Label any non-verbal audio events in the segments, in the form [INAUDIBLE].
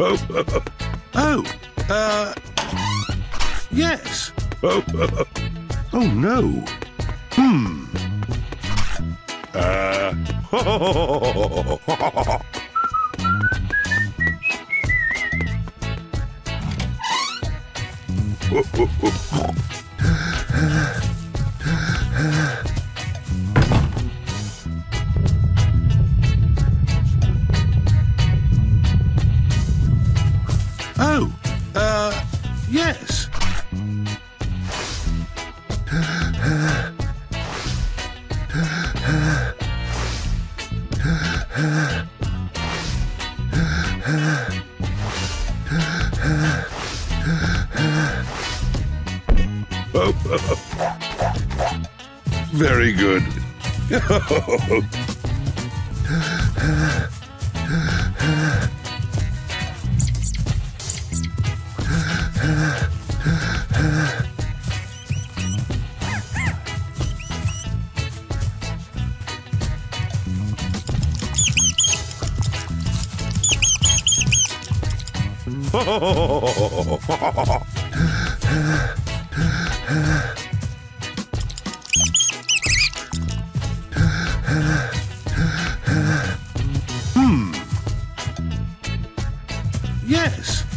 [LAUGHS] Oh, uh, yes. [LAUGHS] Oh no. Hmm. Uh. [LAUGHS] Oh, uh, yes. [LAUGHS] Very good. [LAUGHS] [LAUGHS] Hmm. Yes.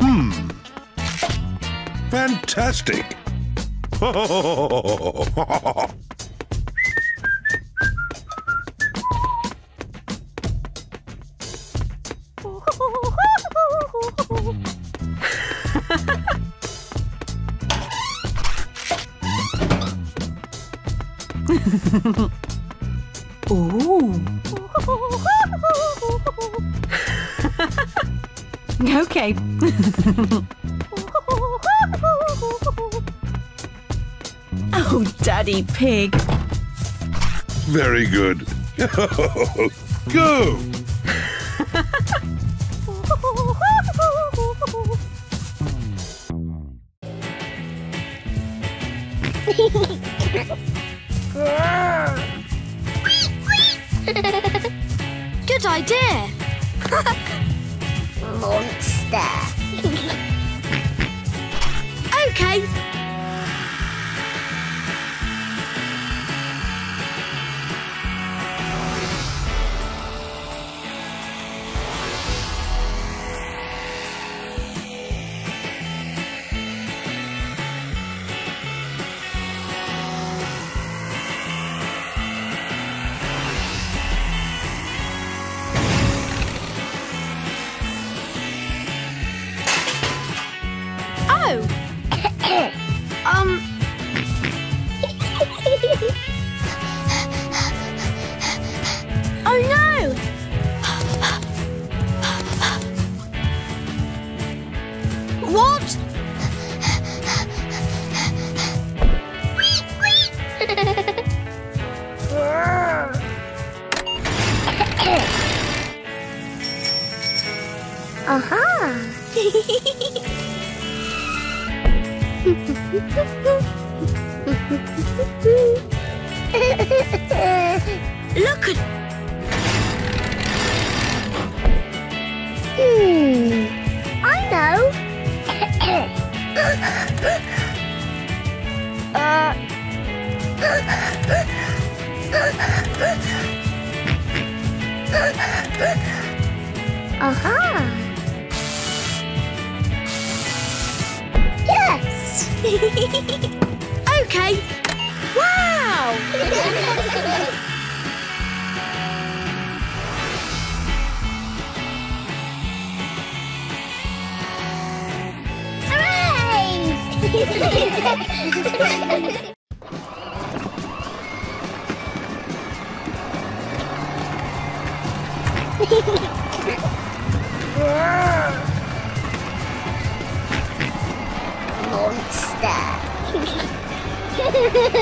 Hmm. Fantastic. [LAUGHS] Ooh. [LAUGHS] okay. [LAUGHS] oh, Daddy Pig. Very good. [LAUGHS] Go. [LAUGHS] Good idea. Monster. [LAUGHS] okay. Look at. Hmm. I know. uh. Aha. [LAUGHS] okay. Wow. Hooray! [LAUGHS] [LAUGHS] Ooh. [LAUGHS]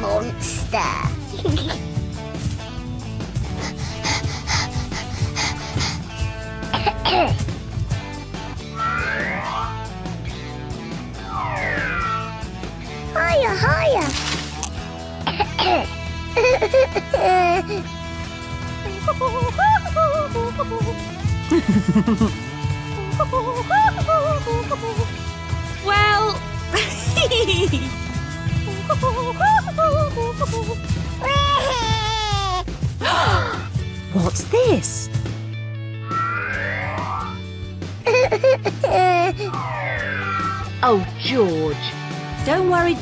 Monster. higher, higher. [LAUGHS] Well, [LAUGHS] [GASPS] what's this? [LAUGHS] Oh, George. Don't worry.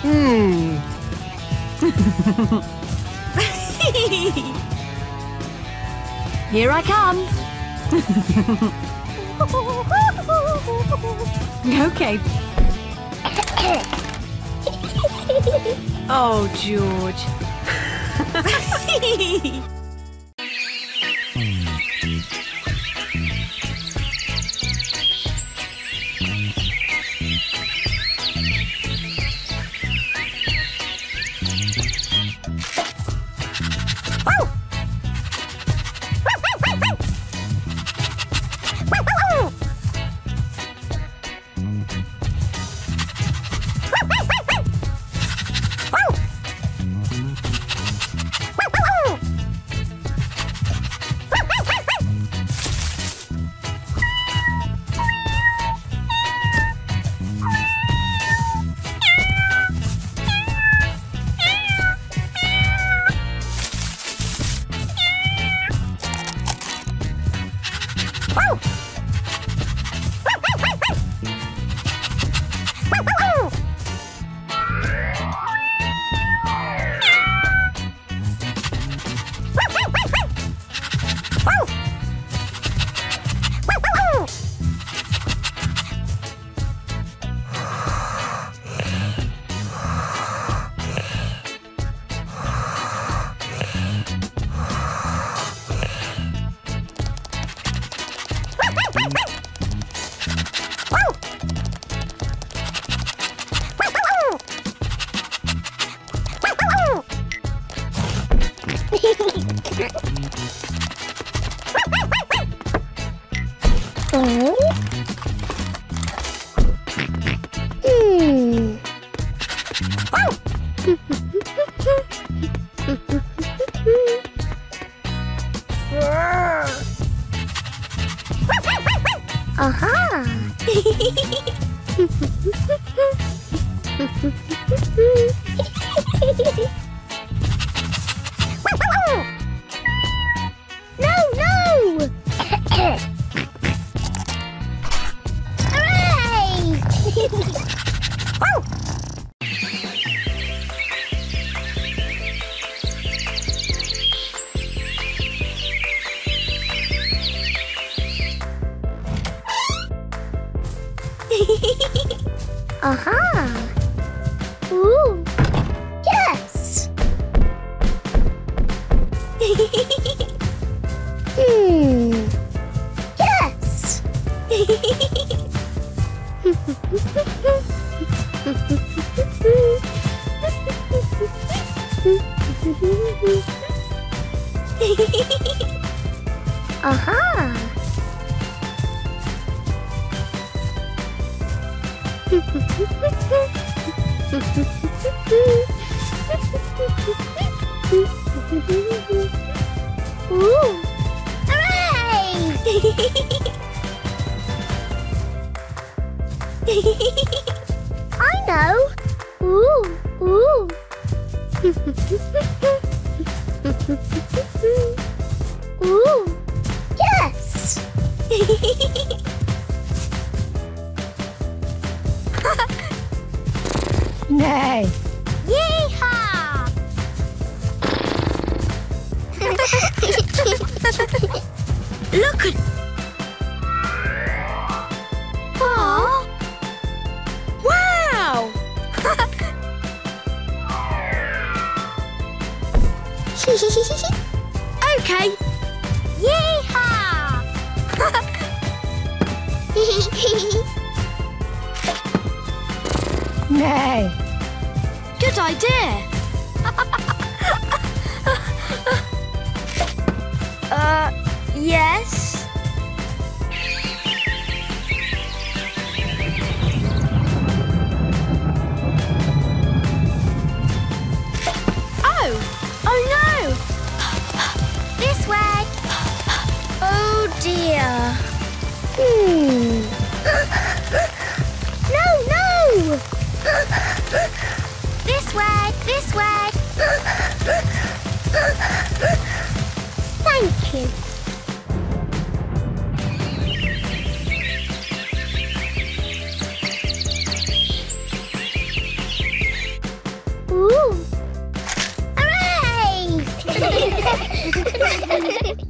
Hmm. [LAUGHS] Here I come. [LAUGHS] okay. [LAUGHS] Oh, George. [LAUGHS] Aha! Aha! [LAUGHS] Hooray! [LAUGHS] I know. Ooh, ooh. [LAUGHS] [LAUGHS] Nay. Yeehaw! [LAUGHS] Look at Aww. wow! [LAUGHS] okay. Good Ha ha ha ha ha!